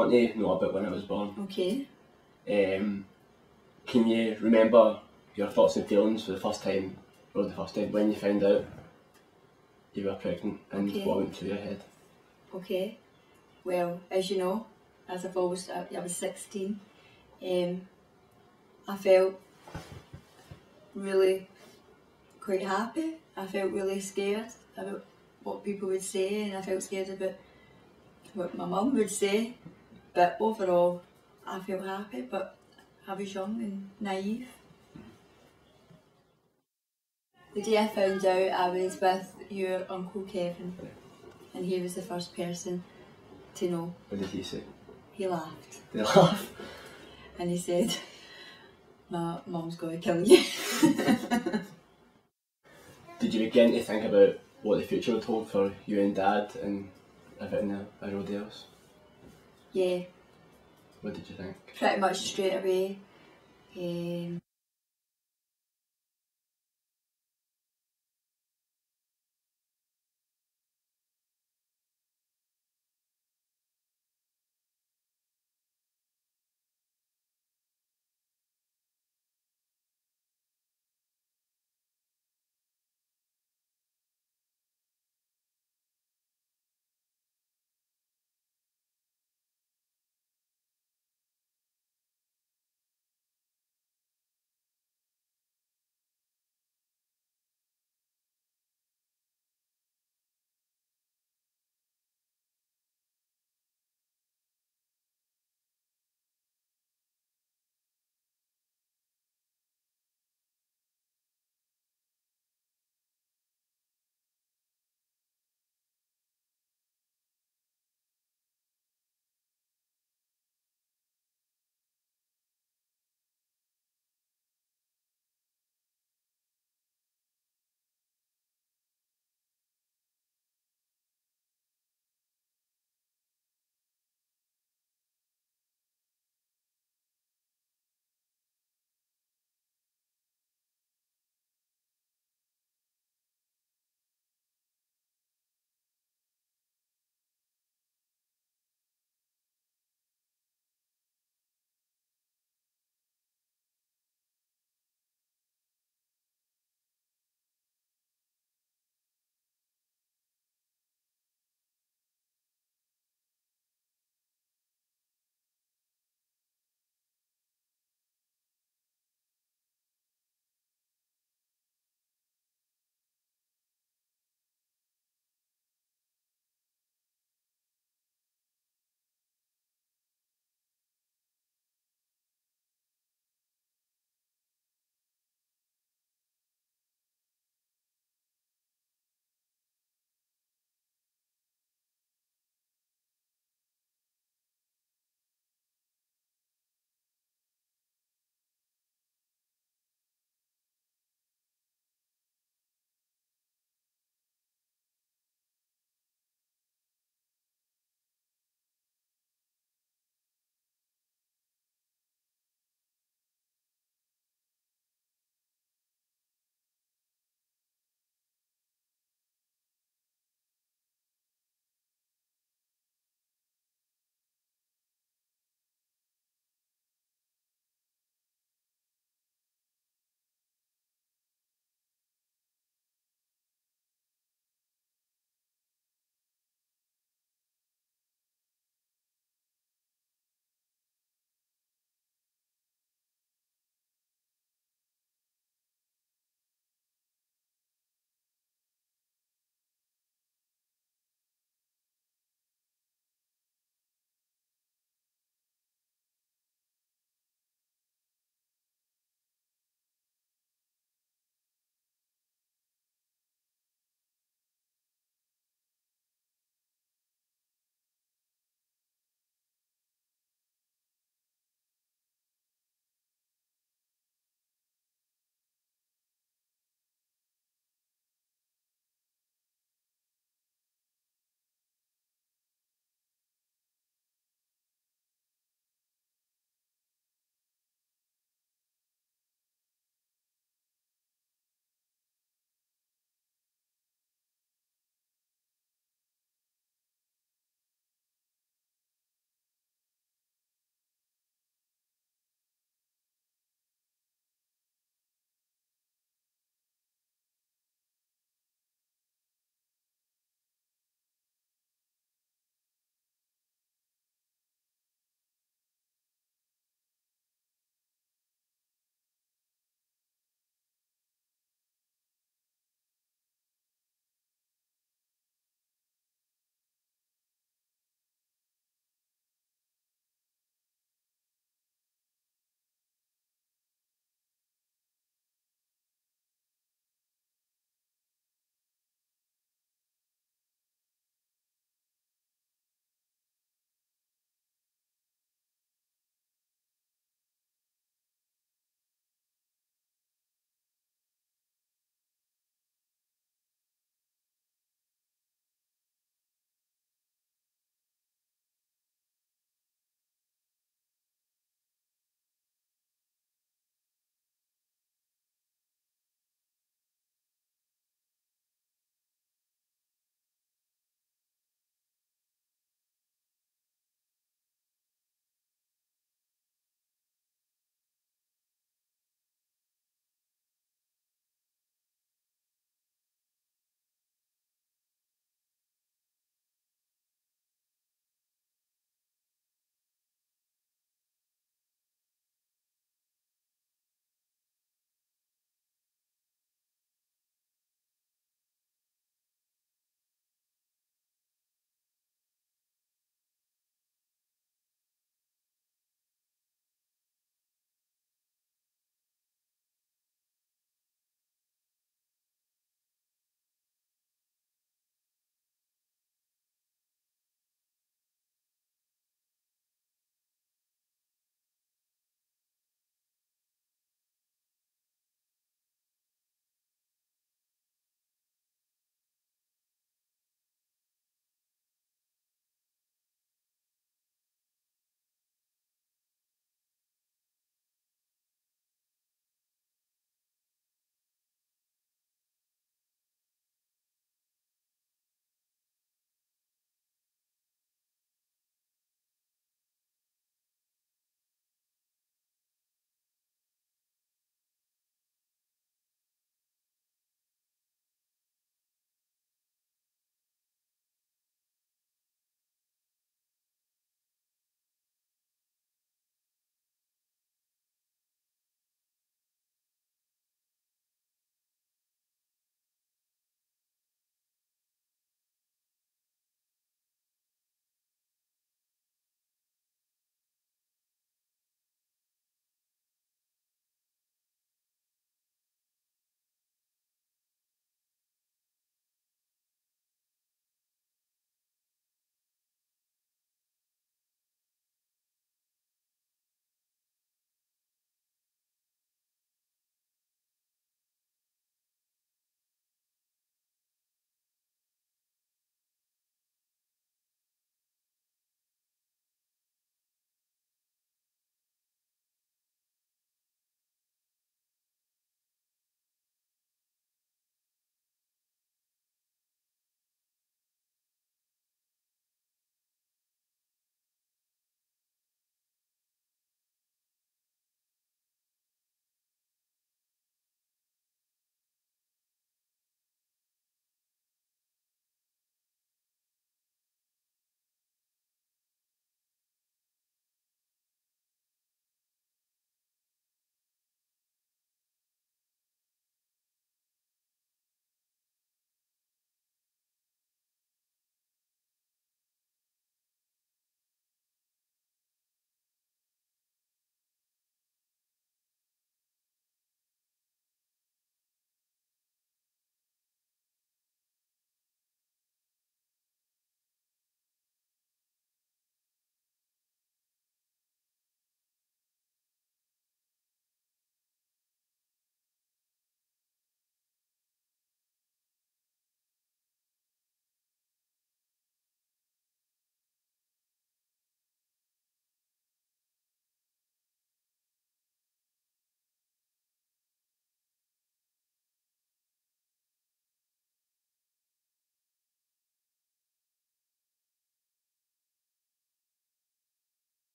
want to know about when I was born. Okay. Um, can you remember your thoughts and feelings for the first time, or the first time when you found out you were pregnant and Okay. what went through your head? Okay. Well, as you know, as I've always, I I was 16, um, I felt really quite happy. I felt really scared about what people would say and I felt scared about what my mum would say. But overall, I feel happy, but I was young and naive. The day I found out I was with your Uncle Kevin and he was the first person to know. What did he say? He laughed he laugh? and he said, My mum's going to kill you. Did you begin to think about what the future would hold for you and Dad and everything around else? Yeah, What did you think? pretty much straight away. Um,